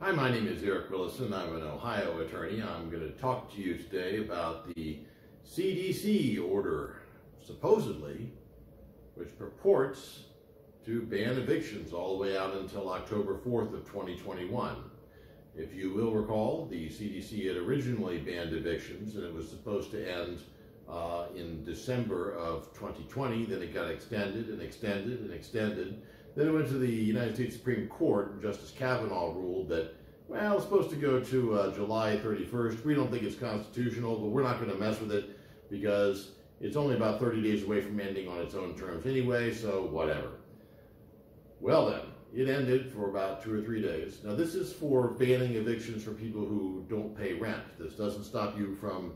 Hi, my name is Eric Willison. I'm an Ohio attorney. I'm going to talk to you today about the CDC order, supposedly, which purports to ban evictions all the way out until October 4th of 2021. If you will recall, the CDC had originally banned evictions and it was supposed to end uh, in December of 2020. Then it got extended and extended and extended. Then it went to the United States Supreme Court and Justice Kavanaugh ruled that, well, it's supposed to go to uh, July 31st. We don't think it's constitutional, but we're not going to mess with it because it's only about 30 days away from ending on its own terms anyway, so whatever. Well then, it ended for about two or three days. Now this is for banning evictions for people who don't pay rent. This doesn't stop you from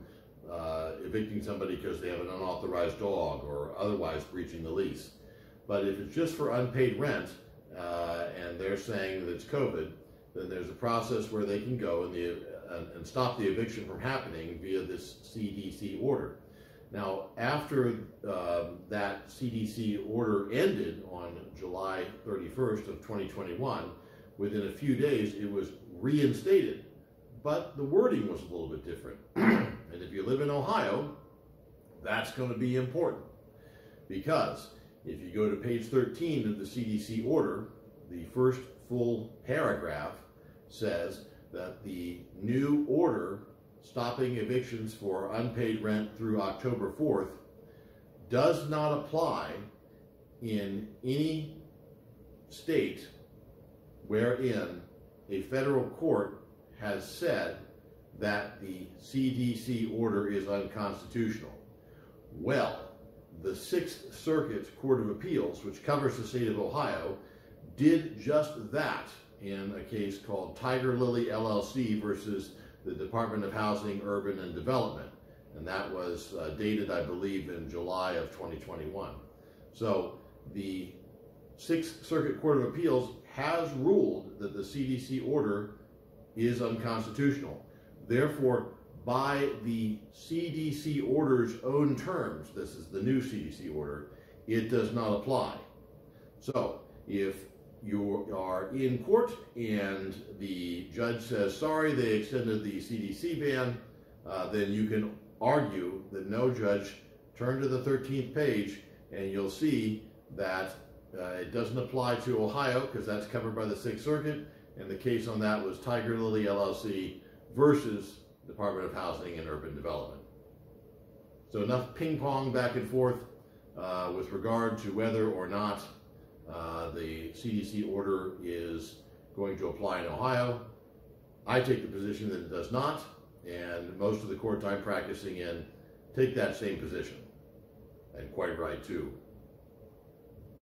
uh, evicting somebody because they have an unauthorized dog or otherwise breaching the lease. But if it's just for unpaid rent uh, and they're saying that it's COVID, then there's a process where they can go and, the, uh, and stop the eviction from happening via this CDC order. Now, after uh, that CDC order ended on July 31st of 2021, within a few days it was reinstated, but the wording was a little bit different. and if you live in Ohio, that's going to be important because if you go to page 13 of the CDC order, the first full paragraph says that the new order stopping evictions for unpaid rent through October 4th does not apply in any state wherein a federal court has said that the CDC order is unconstitutional. Well, the Sixth Circuit Court of Appeals, which covers the state of Ohio, did just that in a case called Tiger Lily LLC versus the Department of Housing, Urban and Development. And that was uh, dated, I believe, in July of 2021. So the Sixth Circuit Court of Appeals has ruled that the CDC order is unconstitutional. Therefore, by the CDC order's own terms, this is the new CDC order, it does not apply. So if you are in court and the judge says, sorry, they extended the CDC ban, uh, then you can argue that no judge turn to the 13th page and you'll see that uh, it doesn't apply to Ohio because that's covered by the Sixth Circuit. And the case on that was Tiger Lily LLC versus Department of Housing and Urban Development. So enough ping pong back and forth uh, with regard to whether or not uh, the CDC order is going to apply in Ohio. I take the position that it does not, and most of the courts I'm practicing in take that same position, and quite right too.